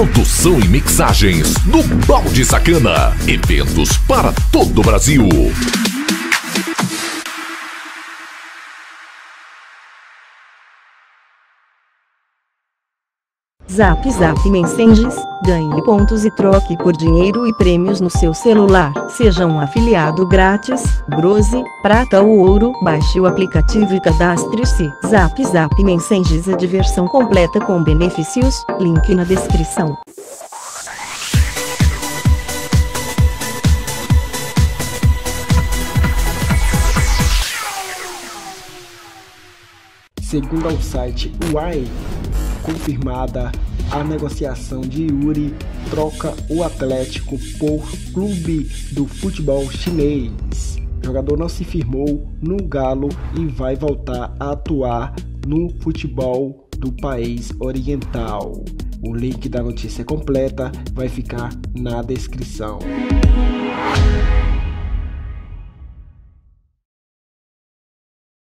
Produção e mixagens do Balde Sacana. Eventos para todo o Brasil. Zap Zap Mensagens, ganhe pontos e troque por dinheiro e prêmios no seu celular. Seja um afiliado grátis, bronze, prata ou ouro. Baixe o aplicativo e cadastre-se. Zap Zap Mensagens a diversão completa com benefícios, link na descrição. Segundo ao site Uai, confirmada a negociação de Yuri troca o Atlético por clube do futebol chinês. O jogador não se firmou no Galo e vai voltar a atuar no futebol do país oriental. O link da notícia completa vai ficar na descrição.